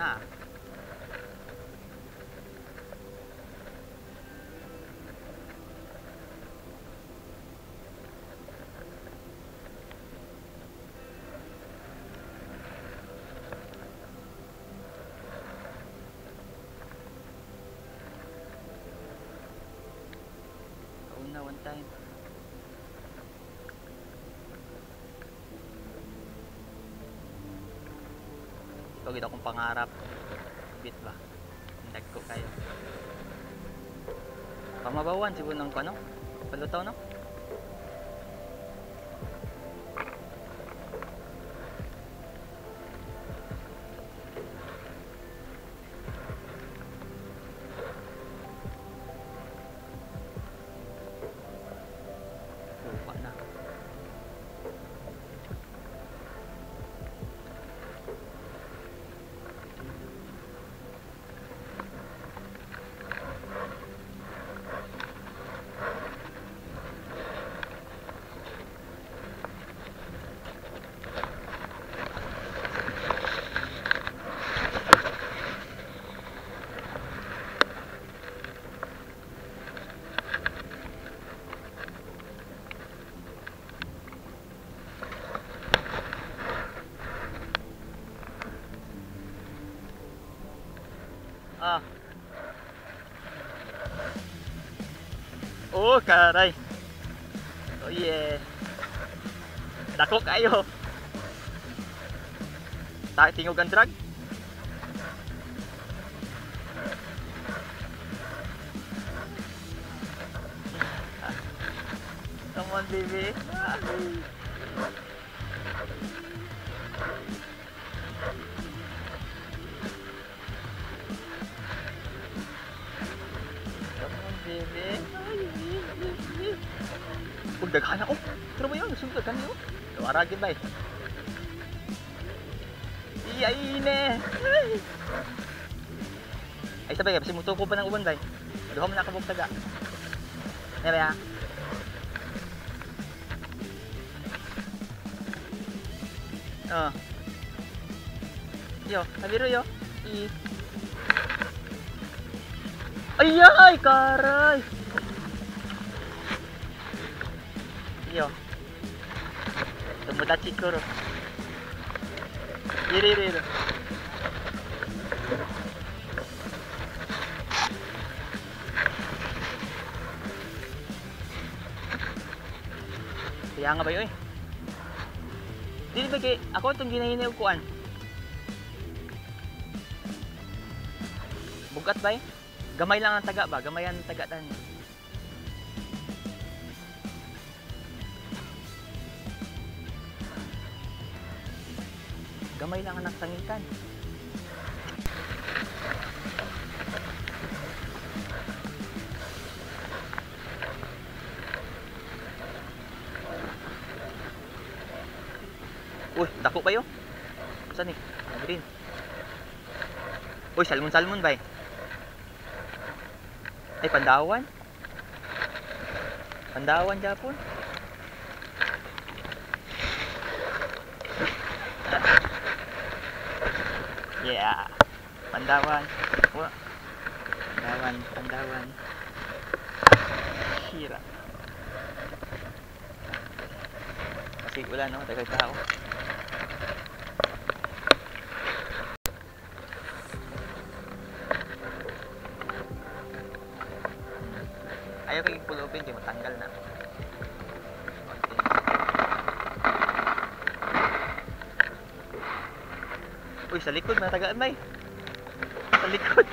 à no one time. Gito akong pangarap. Bit ba? Nag ko kayo. Pamabawan siguro ng ano? Palutaw no? Lupa na. Ah. Oh, karay. Oh yeah. Dako kayo. Ta tingog ang drag. Come on, baby. Huwag daghan ako. Pero mo yun, sunod daghan yun. Tuwaragin ba eh. Iyay ne. Ay sabay, kasi mutuko pa ng uban ba eh. Duha mo nakabog taga. Nere ha. Oh. Yo, nabiro yo. I. Ayay, karay. Yo. Tomodachi kuro. Iri iri iri. Kaya nga ba yun eh? Dili ba kay ako itong ginahinay kuan? Bugat ba eh? Gamay lang ang taga ba? Gamay ang taga tan. Gamay lang ang nagsangitan. Uy, dako yun? Saan? Ang green. Uy, salmon-salmon ba eh? Ay, pandawan? Pandawan, Japon? Yeah. Pandawan. Wa. Pandawan, pandawan. Hira. Kasi wala no, tagal tao. Ayaw kay pull open, di matanggal na. Uy, sa likod, matagaan may. Sa likod.